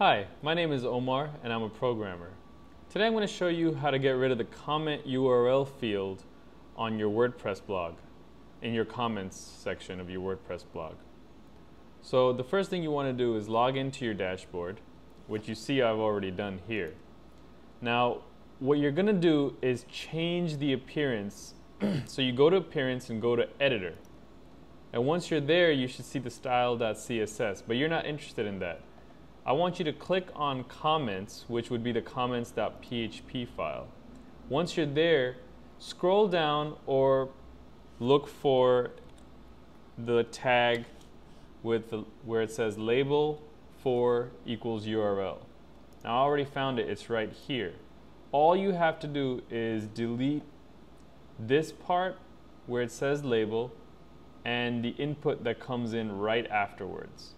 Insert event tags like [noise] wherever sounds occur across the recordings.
Hi, my name is Omar and I'm a programmer. Today I'm going to show you how to get rid of the comment URL field on your WordPress blog, in your comments section of your WordPress blog. So the first thing you want to do is log into your dashboard, which you see I've already done here. Now, what you're going to do is change the appearance. [clears throat] so you go to Appearance and go to Editor. And once you're there, you should see the style.css, but you're not interested in that. I want you to click on comments, which would be the comments.php file. Once you're there, scroll down or look for the tag with the, where it says label for equals URL. Now I already found it, it's right here. All you have to do is delete this part where it says label and the input that comes in right afterwards.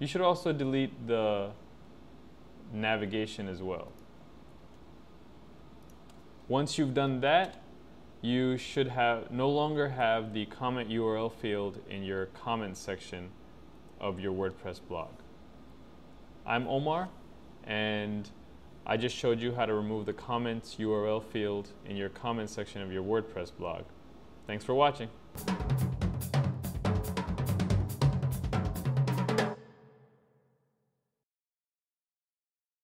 You should also delete the navigation as well. Once you've done that, you should have no longer have the comment URL field in your comments section of your WordPress blog. I'm Omar and I just showed you how to remove the comments URL field in your comments section of your WordPress blog. Thanks for watching.